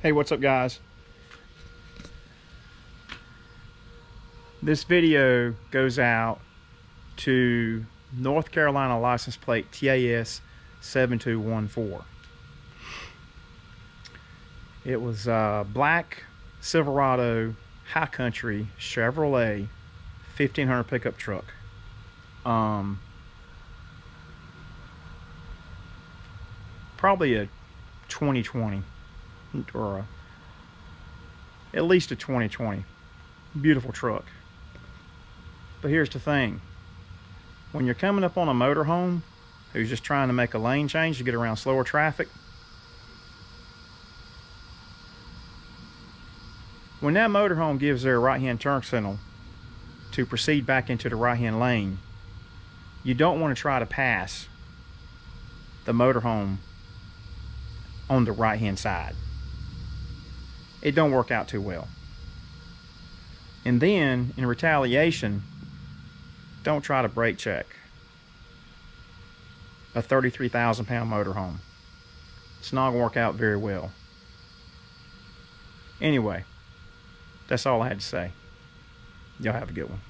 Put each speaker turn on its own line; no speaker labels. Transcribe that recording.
Hey, what's up guys? This video goes out to North Carolina license plate TAS 7214. It was a black Silverado High Country Chevrolet 1500 pickup truck. Um, probably a 2020 or a, at least a 2020. Beautiful truck. But here's the thing. When you're coming up on a motorhome who's just trying to make a lane change to get around slower traffic, when that motorhome gives their right-hand turn signal to proceed back into the right-hand lane, you don't want to try to pass the motorhome on the right-hand side it don't work out too well. And then, in retaliation, don't try to brake check a 33,000 pound motorhome. It's not going to work out very well. Anyway, that's all I had to say. Y'all have a good one.